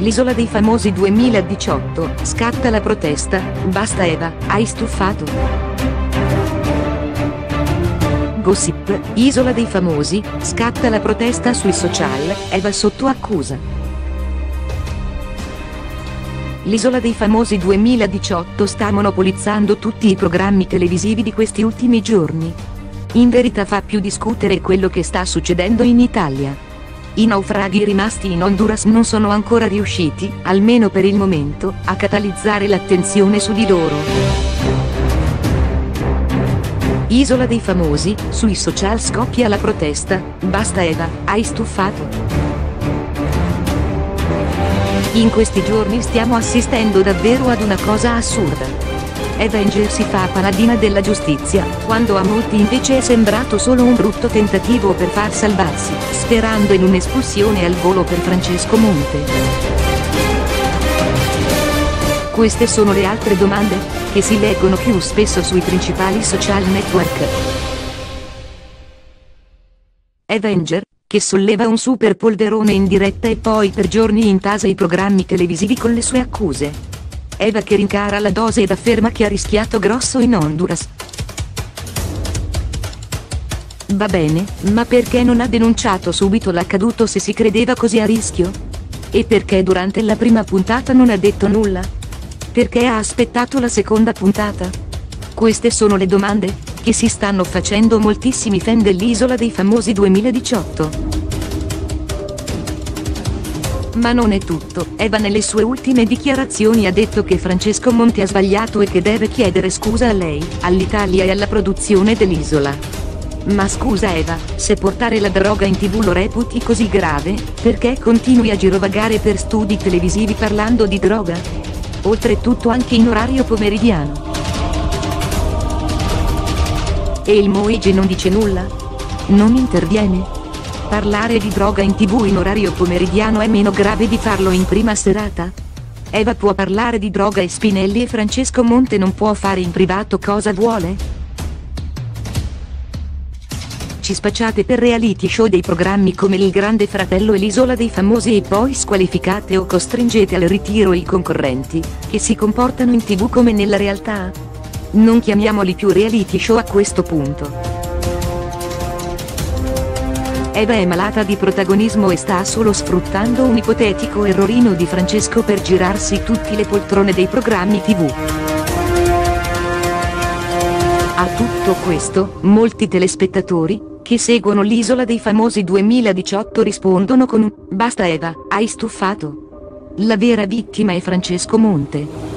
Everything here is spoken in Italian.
L'isola dei famosi 2018, scatta la protesta, basta Eva, hai stufato. Gossip, Isola dei famosi, scatta la protesta sui social, Eva sotto accusa. L'isola dei famosi 2018 sta monopolizzando tutti i programmi televisivi di questi ultimi giorni. In verità fa più discutere quello che sta succedendo in Italia. I naufraghi rimasti in Honduras non sono ancora riusciti, almeno per il momento, a catalizzare l'attenzione su di loro. Isola dei famosi, sui social scoppia la protesta, basta Eva, hai stufato. In questi giorni stiamo assistendo davvero ad una cosa assurda. Avenger si fa paladina della giustizia, quando a molti invece è sembrato solo un brutto tentativo per far salvarsi, sperando in un'espulsione al volo per Francesco Monte. Queste sono le altre domande, che si leggono più spesso sui principali social network. Avenger, che solleva un super polverone in diretta e poi per giorni intasa i programmi televisivi con le sue accuse. Eva che rincara la dose ed afferma che ha rischiato grosso in Honduras. Va bene, ma perché non ha denunciato subito l'accaduto se si credeva così a rischio? E perché durante la prima puntata non ha detto nulla? Perché ha aspettato la seconda puntata? Queste sono le domande che si stanno facendo moltissimi fan dell'Isola dei Famosi 2018. Ma non è tutto, Eva nelle sue ultime dichiarazioni ha detto che Francesco Monti ha sbagliato e che deve chiedere scusa a lei, all'Italia e alla produzione dell'isola. Ma scusa Eva, se portare la droga in tv lo reputi così grave, perché continui a girovagare per studi televisivi parlando di droga? Oltretutto anche in orario pomeridiano. E il Moige non dice nulla? Non interviene? Parlare di droga in tv in orario pomeridiano è meno grave di farlo in prima serata? Eva può parlare di droga e Spinelli e Francesco Monte non può fare in privato cosa vuole? Ci spacciate per reality show dei programmi come Il Grande Fratello e l'Isola dei Famosi e poi squalificate o costringete al ritiro i concorrenti, che si comportano in tv come nella realtà? Non chiamiamoli più reality show a questo punto. Eva è malata di protagonismo e sta solo sfruttando un ipotetico errorino di Francesco per girarsi tutte le poltrone dei programmi tv. A tutto questo, molti telespettatori, che seguono l'isola dei famosi 2018 rispondono con un Basta Eva, hai stufato. La vera vittima è Francesco Monte.